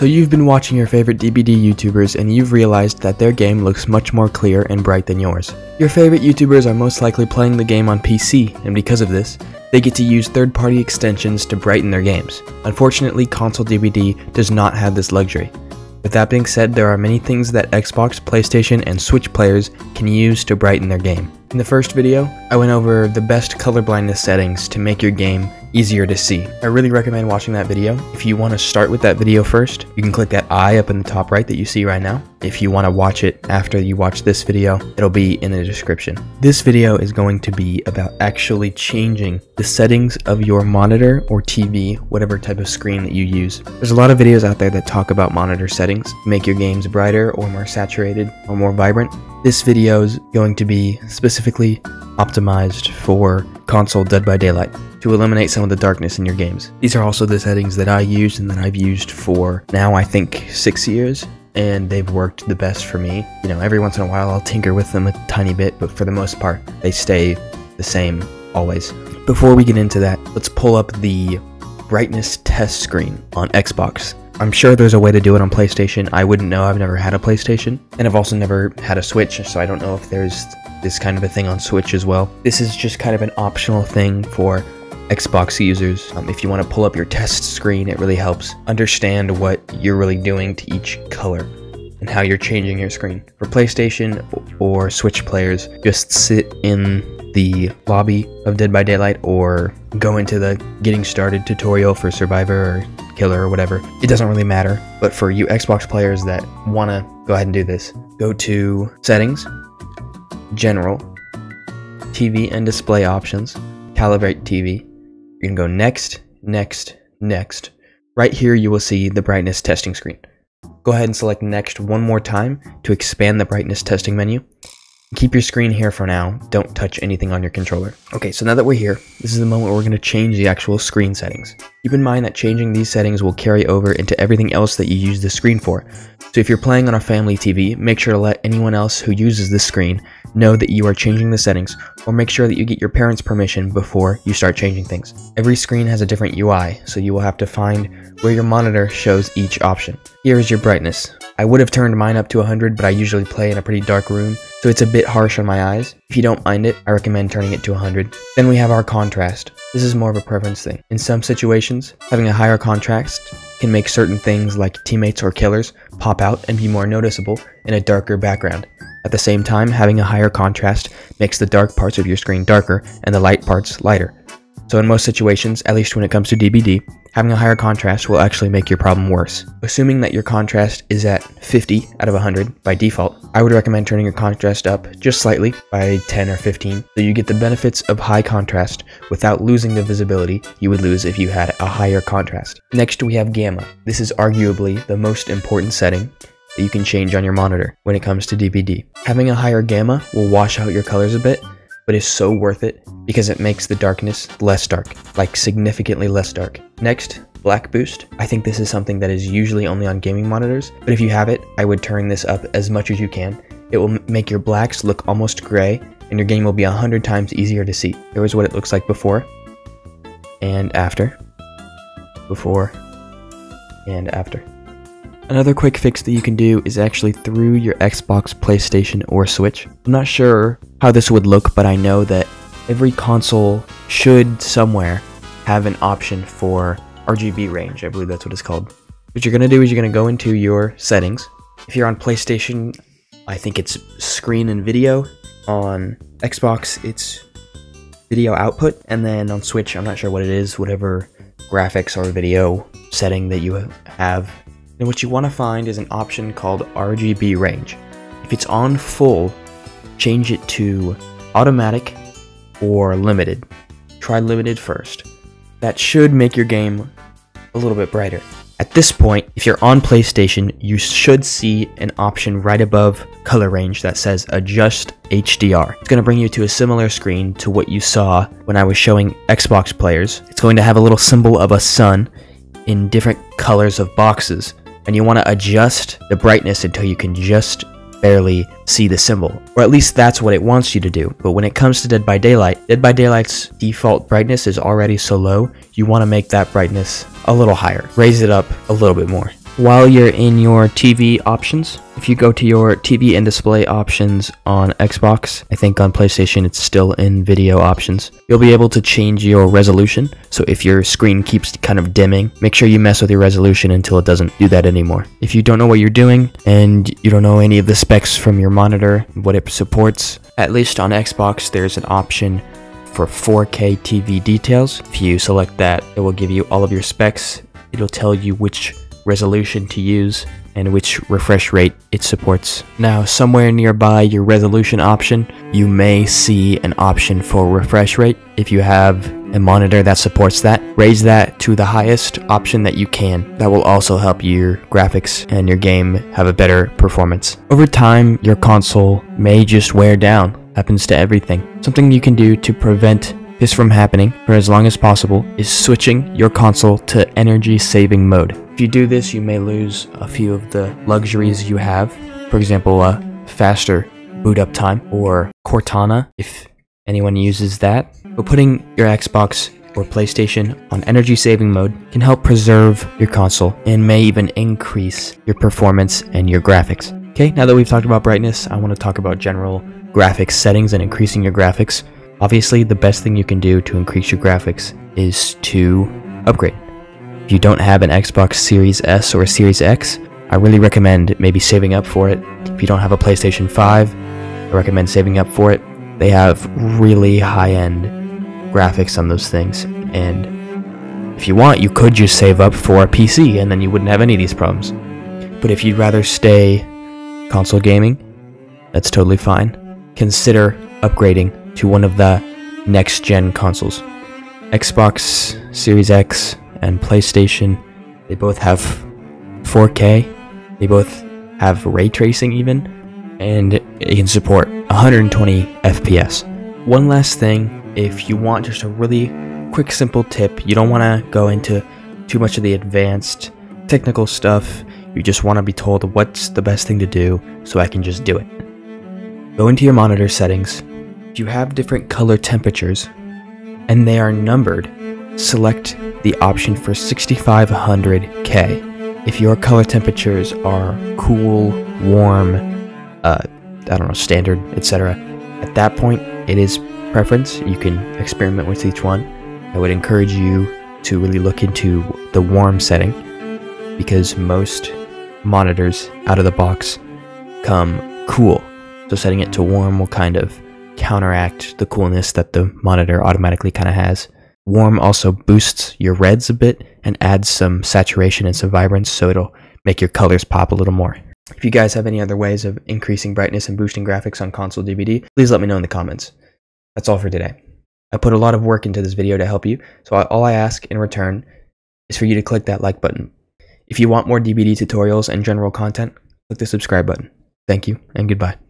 So you've been watching your favorite DBD YouTubers and you've realized that their game looks much more clear and bright than yours. Your favorite YouTubers are most likely playing the game on PC, and because of this, they get to use third-party extensions to brighten their games. Unfortunately, console DBD does not have this luxury. With that being said, there are many things that Xbox, PlayStation, and Switch players can use to brighten their game. In the first video, I went over the best colorblindness settings to make your game easier to see. I really recommend watching that video. If you want to start with that video first, you can click that I up in the top right that you see right now. If you want to watch it after you watch this video, it'll be in the description. This video is going to be about actually changing the settings of your monitor or TV, whatever type of screen that you use. There's a lot of videos out there that talk about monitor settings, make your games brighter or more saturated or more vibrant. This video is going to be specifically optimized for console Dead by Daylight to eliminate some of the darkness in your games. These are also the settings that I used and that I've used for now I think six years and they've worked the best for me. You know, every once in a while I'll tinker with them a tiny bit, but for the most part, they stay the same always. Before we get into that, let's pull up the brightness test screen on Xbox. I'm sure there's a way to do it on PlayStation. I wouldn't know. I've never had a PlayStation. And I've also never had a Switch, so I don't know if there's this kind of a thing on Switch as well. This is just kind of an optional thing for Xbox users. Um, if you want to pull up your test screen, it really helps understand what you're really doing to each color and how you're changing your screen. For PlayStation or Switch players, just sit in the lobby of Dead by Daylight or go into the getting started tutorial for Survivor or Killer or whatever. It doesn't really matter. But for you Xbox players that want to go ahead and do this, go to Settings, General, TV and Display Options, Calibrate TV, you can go next, next, next. Right here you will see the brightness testing screen. Go ahead and select next one more time to expand the brightness testing menu. Keep your screen here for now, don't touch anything on your controller. Okay, so now that we're here, this is the moment where we're going to change the actual screen settings. Keep in mind that changing these settings will carry over into everything else that you use the screen for. So if you're playing on a family TV, make sure to let anyone else who uses this screen know that you are changing the settings, or make sure that you get your parents' permission before you start changing things. Every screen has a different UI, so you will have to find where your monitor shows each option. Here is your brightness. I would have turned mine up to 100, but I usually play in a pretty dark room, so it's a bit harsh on my eyes. If you don't mind it, I recommend turning it to 100. Then we have our contrast. This is more of a preference thing. In some situations, having a higher contrast can make certain things like teammates or killers pop out and be more noticeable in a darker background. At the same time, having a higher contrast makes the dark parts of your screen darker and the light parts lighter. So in most situations, at least when it comes to DBD, having a higher contrast will actually make your problem worse. Assuming that your contrast is at 50 out of 100 by default, I would recommend turning your contrast up just slightly by 10 or 15 so you get the benefits of high contrast without losing the visibility you would lose if you had a higher contrast. Next we have gamma. This is arguably the most important setting that you can change on your monitor when it comes to DBD. Having a higher gamma will wash out your colors a bit, but is so worth it because it makes the darkness less dark, like significantly less dark. Next, black boost. I think this is something that is usually only on gaming monitors, but if you have it, I would turn this up as much as you can. It will make your blacks look almost gray, and your game will be a hundred times easier to see. Here is what it looks like before and after. Before and after. Another quick fix that you can do is actually through your Xbox, PlayStation, or Switch. I'm not sure how this would look, but I know that every console should somewhere have an option for RGB range. I believe that's what it's called. What you're going to do is you're going to go into your settings. If you're on PlayStation, I think it's screen and video. On Xbox, it's video output. And then on Switch, I'm not sure what it is, whatever graphics or video setting that you have then what you want to find is an option called RGB range. If it's on full, change it to automatic or limited. Try limited first. That should make your game a little bit brighter. At this point, if you're on PlayStation, you should see an option right above color range that says adjust HDR. It's going to bring you to a similar screen to what you saw when I was showing Xbox players. It's going to have a little symbol of a sun in different colors of boxes and you want to adjust the brightness until you can just barely see the symbol. Or at least that's what it wants you to do. But when it comes to Dead by Daylight, Dead by Daylight's default brightness is already so low, you want to make that brightness a little higher. Raise it up a little bit more. While you're in your TV options, if you go to your TV and display options on Xbox, I think on PlayStation it's still in video options, you'll be able to change your resolution. So if your screen keeps kind of dimming, make sure you mess with your resolution until it doesn't do that anymore. If you don't know what you're doing and you don't know any of the specs from your monitor, what it supports, at least on Xbox there's an option for 4K TV details. If you select that, it will give you all of your specs. It'll tell you which resolution to use and which refresh rate it supports. Now, somewhere nearby your resolution option, you may see an option for refresh rate. If you have a monitor that supports that, raise that to the highest option that you can. That will also help your graphics and your game have a better performance. Over time, your console may just wear down. Happens to everything. Something you can do to prevent this from happening for as long as possible is switching your console to energy saving mode. If you do this, you may lose a few of the luxuries you have. For example, a faster boot up time or Cortana if anyone uses that. But putting your Xbox or PlayStation on energy saving mode can help preserve your console and may even increase your performance and your graphics. Okay, now that we've talked about brightness, I want to talk about general graphics settings and increasing your graphics. Obviously, the best thing you can do to increase your graphics is to upgrade. If you don't have an Xbox Series S or Series X, I really recommend maybe saving up for it. If you don't have a PlayStation 5, I recommend saving up for it. They have really high-end graphics on those things, and if you want, you could just save up for a PC, and then you wouldn't have any of these problems. But if you'd rather stay console gaming, that's totally fine. Consider upgrading to one of the next gen consoles. Xbox Series X and PlayStation, they both have 4K, they both have ray tracing even, and it can support 120 FPS. One last thing, if you want just a really quick simple tip, you don't want to go into too much of the advanced technical stuff, you just want to be told what's the best thing to do so I can just do it. Go into your monitor settings, you have different color temperatures and they are numbered, select the option for 6500K. If your color temperatures are cool, warm, uh, I don't know, standard, etc., at that point it is preference. You can experiment with each one. I would encourage you to really look into the warm setting because most monitors out of the box come cool. So setting it to warm will kind of counteract the coolness that the monitor automatically kind of has. Warm also boosts your reds a bit and adds some saturation and some vibrance, so it'll make your colors pop a little more. If you guys have any other ways of increasing brightness and boosting graphics on console DBD, please let me know in the comments. That's all for today. I put a lot of work into this video to help you, so all I ask in return is for you to click that like button. If you want more DBD tutorials and general content, click the subscribe button. Thank you, and goodbye.